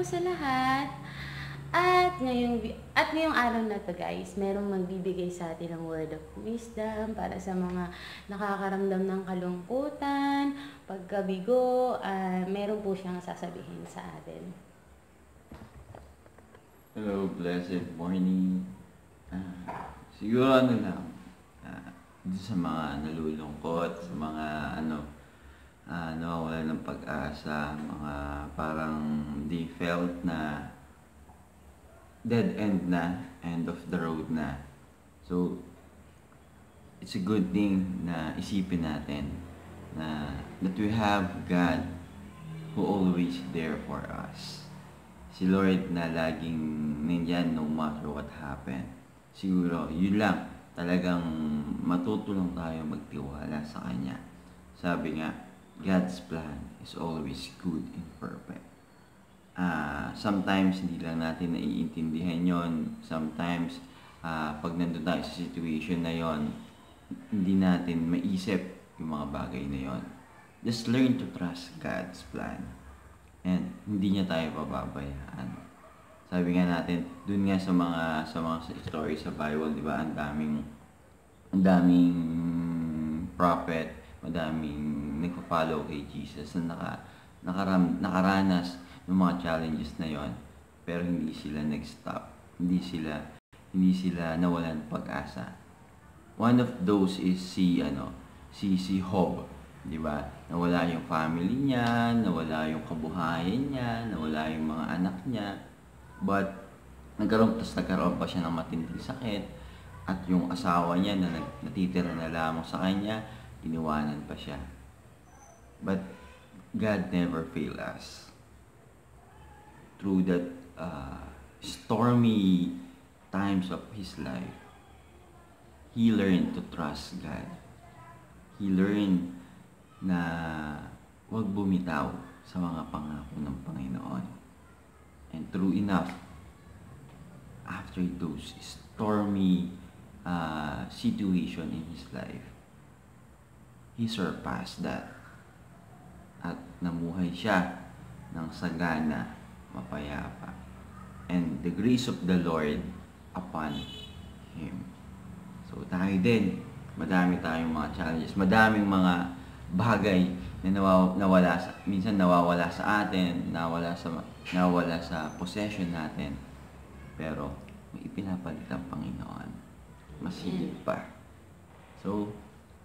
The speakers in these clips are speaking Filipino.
po sa lahat. At ngayong, at ngayong araw na to guys, merong magbibigay sa atin ng word of wisdom para sa mga nakakaramdam ng kalungkutan, pagkabigo, ah, meron po siyang sasabihin sa atin. Hello, blessed morning. Ah, siguro ano lang, dun sa mga nalulungkot, sa mga ano, ah, nawawala ng pag-asa, mga parang di felt na dead end na, end of the road na. So, it's a good thing na isipin natin na that we have God who always there for us si Lord na laging nandyan no matter what happen. Siguro, yun lang. Talagang matutulong tayo magtiwala sa Kanya. Sabi nga, God's plan is always good and perfect. Ah, sometimes hindi lang natin naiintindihan yon. Sometimes, ah, pag nandun tayo sa situation na yon, hindi natin maisip yung mga bagay na yon. Just learn to trust God's plan and hindi niya tayo pababayaan. Sabi nga natin, dun nga sa mga sa mga story sa Bible, 'di ba? Ang daming ang daming prophet, madaming nagpo-follow kay Jesus na naka, nakaram, nakaranas ng mga challenges na 'yon. Pero hindi sila nag-stop. Hindi sila hindi sila nawalan pag-asa. One of those is si ano, si si Job, 'di ba? Nawala yung family niya, nawala yung kabuhayan niya, nawala yung mga anak niya. But nagkaroon tas nagkaroon pa siya ng matinding sakit at yung asawa niya na natitira na lamang sa kanya, iniwanan pa siya. But God never fail us. Through that uh, stormy times of his life, he learned to trust God. He learned na huwag bumitaw sa mga pangako ng Panginoon. And true enough, after those stormy uh, situation in his life, he surpassed that. At namuhay siya ng sagana, mapayapa. And the grace of the Lord upon him. So tayo din, madami tayong mga challenges, madaming mga bagay na nawaw- nawala sa, minsan nawawala sa atin, nawala sa nawala sa possession natin. Pero may ipinapalit ang Panginoon. Mas higit pa. So,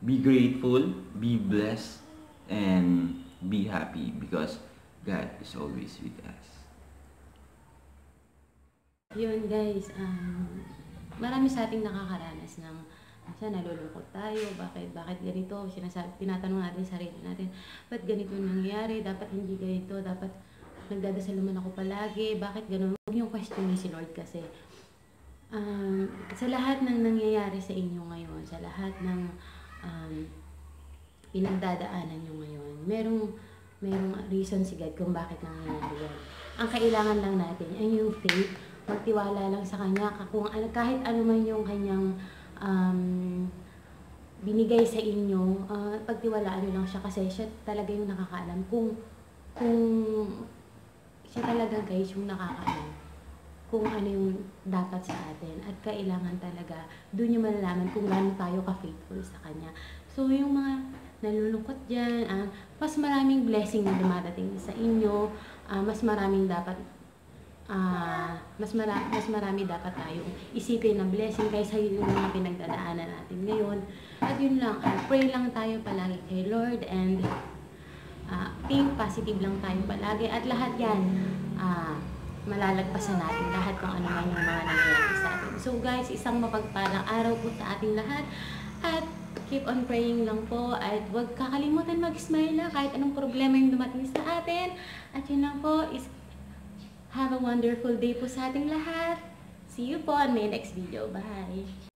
be grateful, be blessed, and be happy because God is always with us. Yun guys, um, marami sa ating nakakaranas ng minsan nalulungkot tayo, bakit, bakit ganito, sinasabi, tinatanong natin sa sarili natin, ba't ganito nangyayari, dapat hindi ganito, dapat nagdadasal naman ako palagi, bakit ganun, huwag yung questionin si Lord kasi um, sa lahat ng nangyayari sa inyo ngayon, sa lahat ng um, pinagdadaanan nyo ngayon, merong merong reason si God kung bakit nangyayari yan. Ang kailangan lang natin ay yung faith, magtiwala lang sa Kanya, ka- kung kahit ano man yung Kanyang um, binigay sa inyo, ah, pagtiwalaan nyo lang siya kasi siya talaga yung nakakaalam kung kung siya talaga guys yung nakakaalam kung ano yung dapat sa atin at kailangan talaga doon yung malalaman kung gaano tayo ka-faithful sa Kanya. So yung mga nalulungkot dyan, ah, mas maraming blessing na dumadating sa inyo, ah, mas maraming dapat ah mas mara- mas marami dapat tayong isipin na blessing kaysa yung mga pinagdadaanan natin ngayon. At yun lang, ah, pray lang tayo palagi kay Lord and ah, think positive lang tayo palagi at lahat yan ah, malalagpasan natin lahat kung ano man yung mga nangyayari sa atin. So guys, isang mapagpalang araw po sa ating lahat at keep on praying lang po at huwag kakalimutan mag-smile na kahit anong problema yung dumating sa atin. At yun lang po is have a wonderful day po sa ating lahat. See you po on my next video. Bye!